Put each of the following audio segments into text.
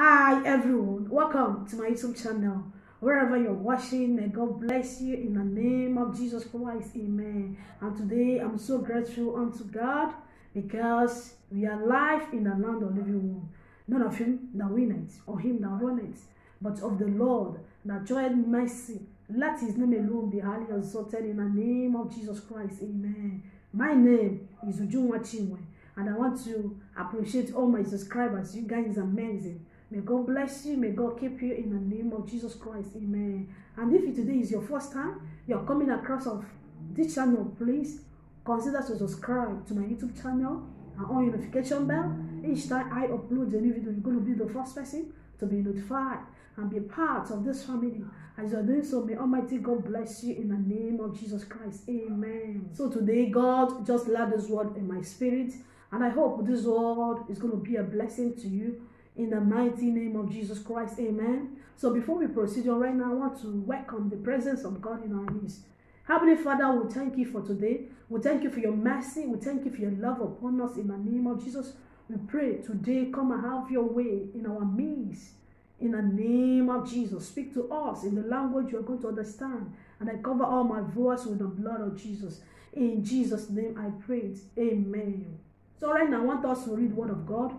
Hi everyone, welcome to my YouTube channel. Wherever you're watching, may God bless you in the name of Jesus Christ. Amen. And today I'm so grateful unto God because we are alive in the land of living one. None of him that winneth or him that runneth, but of the Lord that joined mercy. Let his name alone be highly exalted in the name of Jesus Christ. Amen. My name is Ujunwa Chinwe, and I want to appreciate all my subscribers. You guys are amazing. May God bless you. May God keep you in the name of Jesus Christ. Amen. And if today is your first time, you're coming across of this channel, please consider to subscribe to my YouTube channel and on your notification bell. Each time I upload a new video, you're going to be the first person to be notified and be part of this family. As you're doing so, may Almighty God bless you in the name of Jesus Christ. Amen. So today, God just laid this word in my spirit, and I hope this word is going to be a blessing to you in the mighty name of Jesus Christ. Amen. So before we proceed on right now, I want to welcome the presence of God in our midst. Heavenly Father, we thank you for today. We thank you for your mercy. We thank you for your love upon us in the name of Jesus. We pray today, come and have your way in our midst. In the name of Jesus, speak to us in the language you are going to understand. And I cover all my voice with the blood of Jesus. In Jesus' name I pray. Amen. So right now, I want us to read the word of God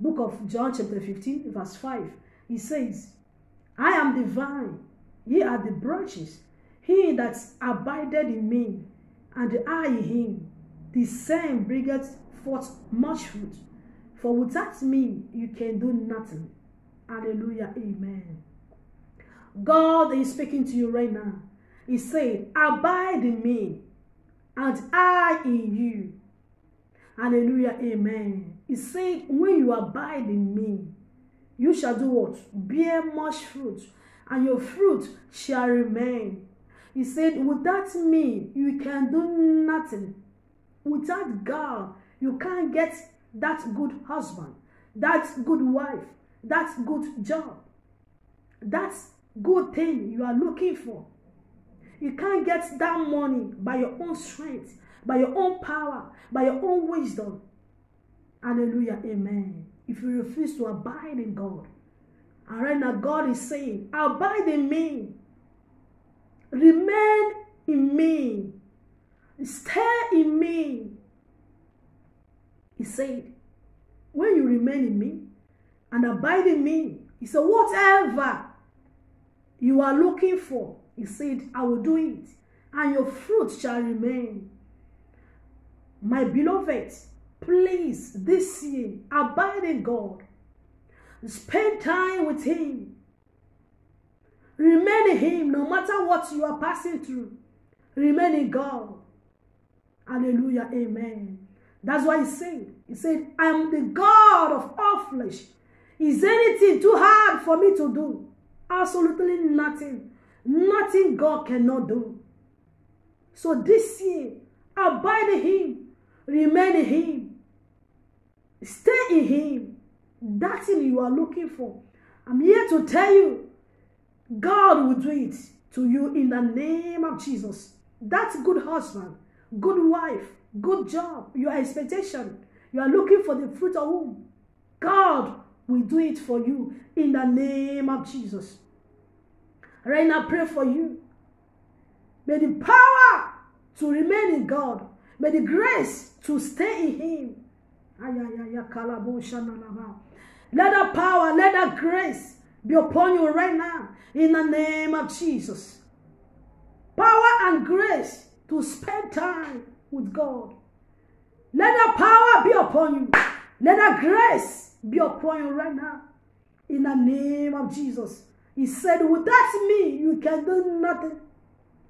book of John chapter 15 verse 5 he says I am the vine ye are the branches. He that abided in me and I in him the same bringeth forth much fruit. For without me you can do nothing. Hallelujah. Amen. God is speaking to you right now. He said abide in me and I in you Hallelujah. Amen. He said, when you abide in me, you shall do what? Bear much fruit, and your fruit shall remain. He said, without me, you can do nothing. Without God, you can't get that good husband, that good wife, that good job, that good thing you are looking for. You can't get that money by your own strength by your own power, by your own wisdom. Hallelujah. Amen. If you refuse to abide in God, and right now God is saying, abide in me. Remain in me. Stay in me. He said, when you remain in me and abide in me, he said, whatever you are looking for, he said, I will do it, and your fruit shall remain. My beloved, please this year abide in God. Spend time with Him. Remain in Him no matter what you are passing through. Remain in God. Hallelujah. Amen. That's why He said, He said, I am the God of all flesh. Is anything too hard for me to do? Absolutely nothing. Nothing God cannot do. So this year, abide in Him. Remain in Him. Stay in Him. That thing you are looking for. I'm here to tell you, God will do it to you in the name of Jesus. That's good husband, good wife, good job, your expectation. You are looking for the fruit of womb. God will do it for you in the name of Jesus. Right now, pray for you. May the power to remain in God May the grace to stay in Him. Let that power, let that grace be upon you right now in the name of Jesus. Power and grace to spend time with God. Let that power be upon you. Let that grace be upon you right now in the name of Jesus. He said, without me, you can do nothing.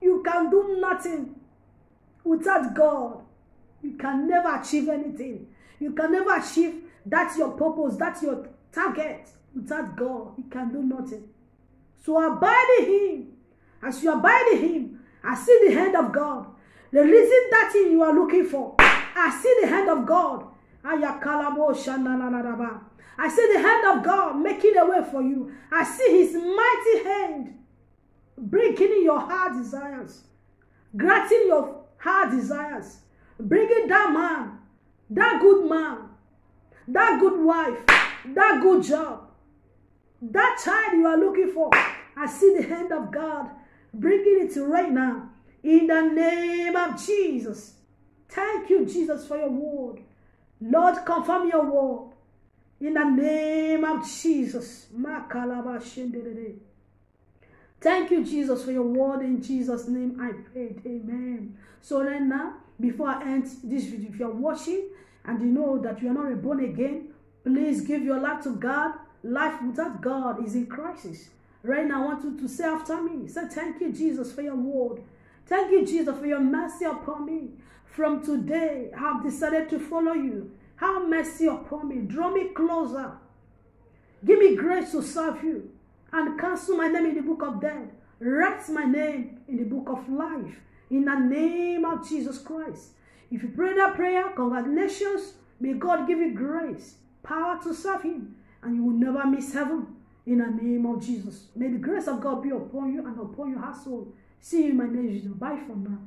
You can do nothing. Without God, you can never achieve anything. You can never achieve that's your purpose, that's your target. Without God, you can do nothing. So abide in Him. As you abide in Him, I see the hand of God. The reason that thing you are looking for, I see the hand of God. I see the hand of God making a way for you. I see His mighty hand breaking your heart desires, granting your heart desires, bringing that man, that good man, that good wife, that good job, That child you are looking for, I see the hand of God bringing it right now. In the name of Jesus. Thank you, Jesus, for your word. Lord, confirm your word. In the name of Jesus. Thank you, Jesus, for your word. In Jesus' name I prayed. Amen. So right now, before I end this video, if you're watching and you know that you are not reborn again, please give your life to God. Life without God is in crisis. Right now, I want you to say after me. Say, thank you, Jesus, for your word. Thank you, Jesus, for your mercy upon me. From today, I have decided to follow you. Have mercy upon me. Draw me closer. Give me grace to serve you. And cancel my name in the book of death. Write my name in the book of life. In the name of Jesus Christ. If you pray that prayer, congratulations. May God give you grace, power to serve Him, and you will never miss heaven. In the name of Jesus. May the grace of God be upon you and upon your household. See you in my next video. Bye for now.